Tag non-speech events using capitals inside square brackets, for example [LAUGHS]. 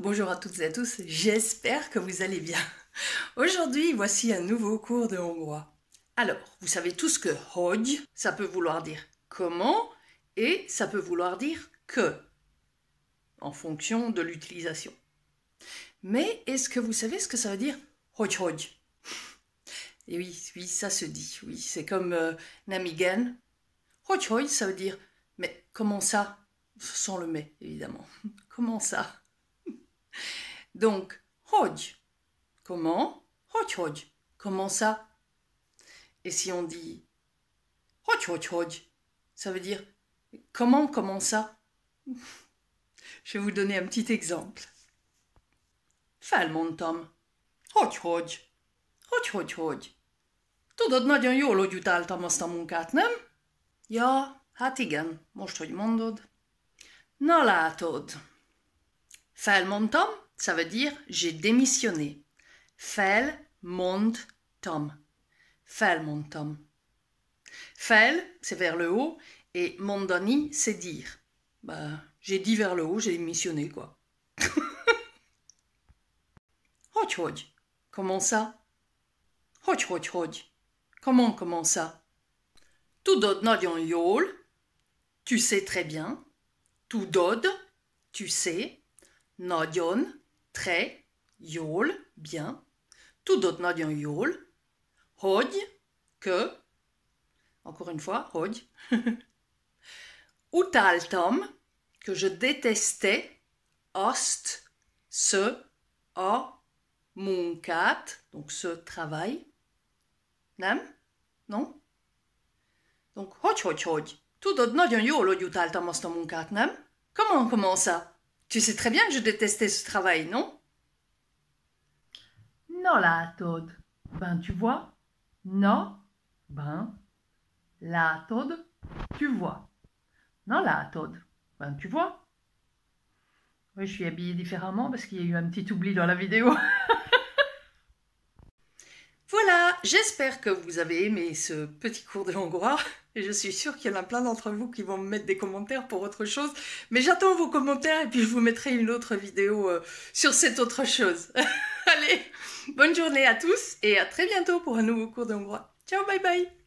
bonjour à toutes et à tous, j'espère que vous allez bien. Aujourd'hui, voici un nouveau cours de hongrois. Alors, vous savez tous que hogy, ça peut vouloir dire comment et ça peut vouloir dire que, en fonction de l'utilisation. Mais est-ce que vous savez ce que ça veut dire hogy hogy Et oui, oui, ça se dit, oui, c'est comme euh, namigen. Hogy hogy, ça veut dire mais comment ça? Sans le mais, évidemment. [LAUGHS] Comment ça? Donc, hogy. Comment? Hogy hogy. Comment ça? Et si on dit hogy hogy ça veut dire comment, comment ça? [LAUGHS] Je vais vous donner un petit exemple. Felmondtam. Hogy hogy. Hogy hogy hogy. Tudod, nagyon jól, hogy utáltam azt a munkát, nem? Ja, hát igen, most, hogy mondod. Na látod. Felmondtam, ça veut dire j'ai démissionné. Felmondtam. Felmondtam. Fel, c'est vers le haut, et mondani, c'est dire. Bah, j'ai dit vers le haut, j'ai démissionné, quoi. [LAUGHS] hogy hogy. Comment ça? Hogy hogy hogy. Comment, comment ça? Tudod nagyon jól. Tu sais très bien. Tudod, tu sais. Très, jól, bien. Tudod nagyon jól. Hogy, que. Encore une fois, hogy. [LAUGHS] Utáltam, que je détestais, azt, ce, a, munkát, donc ce travail. Nem? Non? Donc, hogy, hogy, hogy. Tudod nagyon jól, hogy utáltam azt a munkát, nem? Comment, comment ça? Tu sais très bien que je détestais ce travail, non? No látod. Ben, tu vois. No, ben, látod, tu vois. No látod. Ben, tu vois. Oui, je suis habillée différemment parce qu'il y a eu un petit oubli dans la vidéo. [LAUGHS] Voilà, j'espère que vous avez aimé ce petit cours de hongrois. Et je suis sûre qu'il y en a plein d'entre vous qui vont me mettre des commentaires pour autre chose. Mais j'attends vos commentaires et puis je vous mettrai une autre vidéo euh, sur cette autre chose. [LAUGHS] Allez, bonne journée à tous et à très bientôt pour un nouveau cours de hongrois. Ciao, bye bye